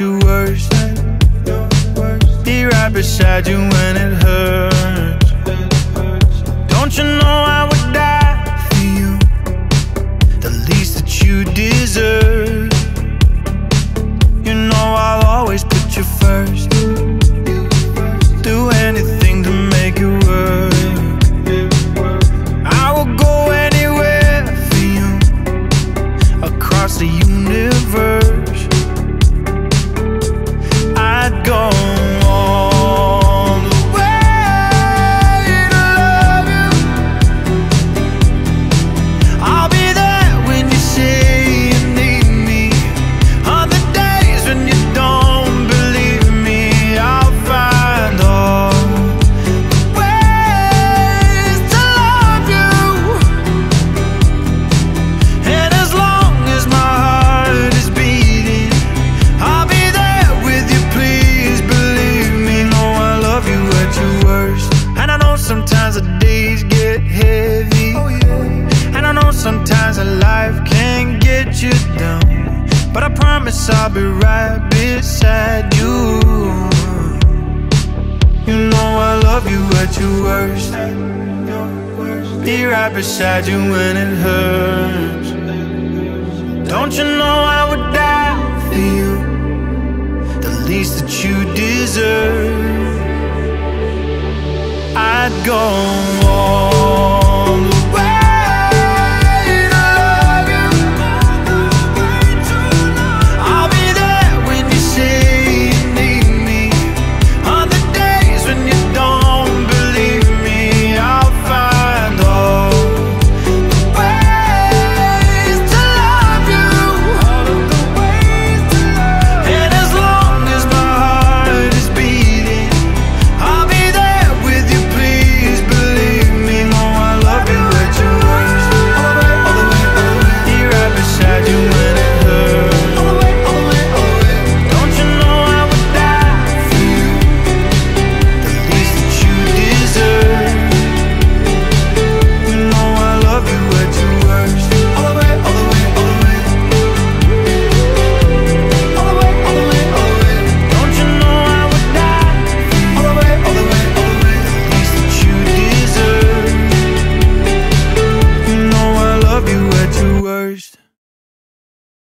your worst. Be right beside you when it hurts. Don't you know I would die for you? The least that you deserve. You know I'll always put you first. Promise I'll be right beside you. You know I love you at your worst. Be right beside you when it hurts. Don't you know I would die for you? The least that you deserve. I'd go